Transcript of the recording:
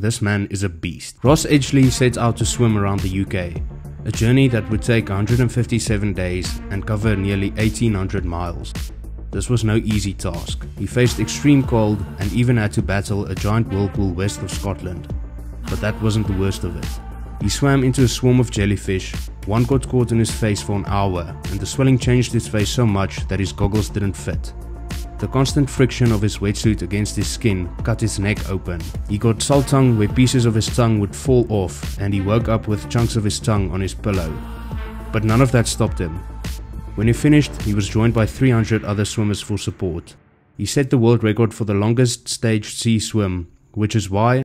this man is a beast. Ross Edgley sets out to swim around the UK, a journey that would take 157 days and cover nearly 1800 miles. This was no easy task. He faced extreme cold and even had to battle a giant whirlpool west of Scotland. But that wasn't the worst of it. He swam into a swarm of jellyfish, one got caught in his face for an hour, and the swelling changed his face so much that his goggles didn't fit. The constant friction of his wetsuit against his skin cut his neck open. He got salt tongue where pieces of his tongue would fall off, and he woke up with chunks of his tongue on his pillow. But none of that stopped him. When he finished, he was joined by 300 other swimmers for support. He set the world record for the longest staged sea swim, which is why